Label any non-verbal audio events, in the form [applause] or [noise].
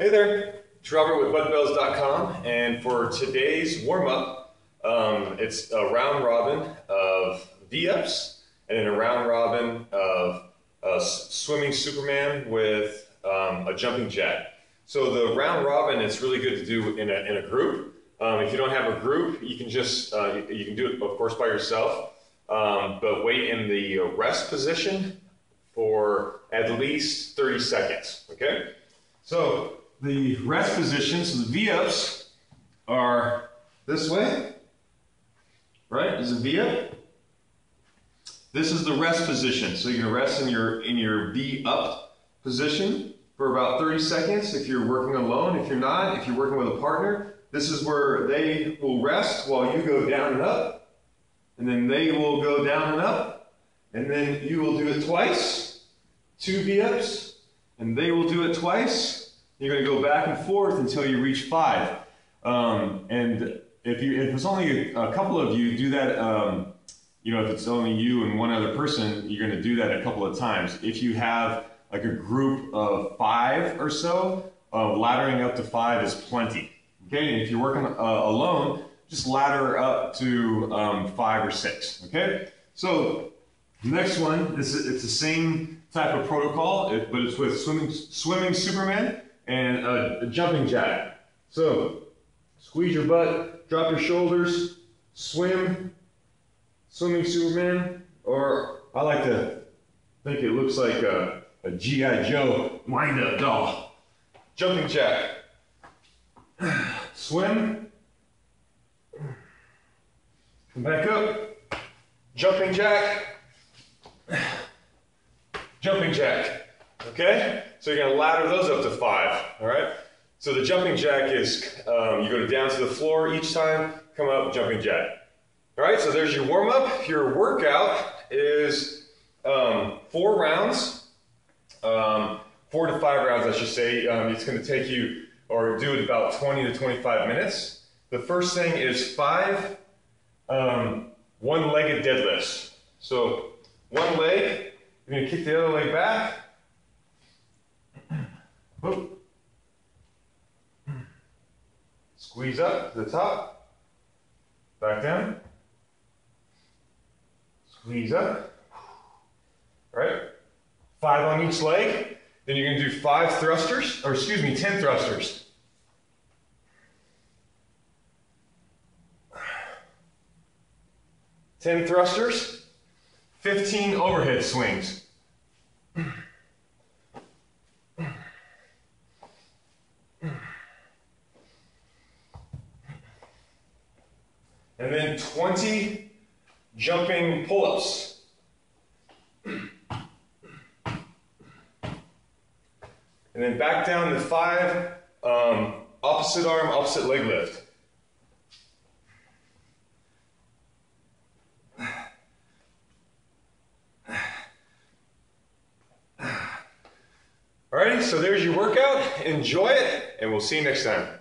Hey there, Robert with BuddBells.com, and for today's warm up, um, it's a round robin of V ups and then a round robin of uh, swimming Superman with um, a jumping jack. So the round robin is really good to do in a, in a group. Um, if you don't have a group, you can just uh, you, you, can do it, of course, by yourself, um, but wait in the rest position for at least 30 seconds. Okay, so the rest position, so the V-ups are this way, right? Is a V-up. This is the rest position. So you're gonna rest in your, in your V-up position for about 30 seconds if you're working alone. If you're not, if you're working with a partner, this is where they will rest while you go down and up. And then they will go down and up. And then you will do it twice, two V-ups, and they will do it twice, you're going to go back and forth until you reach five. Um, and if you if it's only a, couple of you, do that. Um, you know, if it's only you and one other person, you're going to do that a couple of times. If you have like a group of five or so, uh, laddering up to five is plenty. Okay, and if you're working uh, alone, just ladder up to um, five or six. Okay, so next one, this is, it's the same type of protocol, but it's with swimming swimming Superman and a, a jumping jack. So squeeze your butt, drop your shoulders, swim, swimming Superman, or I like to think it looks like a, a G.I. Joe wind-up doll. Jumping jack. [sighs] Swim. Come back up. Jumping jack. [sighs] Jumping jack. Okay? So you're going to ladder those up to five. All right? So the jumping jack is um, you go down to the floor each time, come up, jumping jack. All right, so there's your warm up. Your workout is um, four rounds, um, four to five rounds, I should say. Um, it's going to take you, or do it about 20 to 25 minutes. The first thing is five um, one legged deadlifts. So one leg, you're to kick the other leg back, Squeeze up to the top. Back down. Squeeze up. Right? Five on each leg. Then you're going to do five thrusters, or excuse me, 10 thrusters. Ten thrusters, 15 overhead swings. And then 20 jumping pull-ups. And then back down to five um, opposite arm, opposite leg lift. Alrighty, so there's your workout. Enjoy it, and we'll see you next time.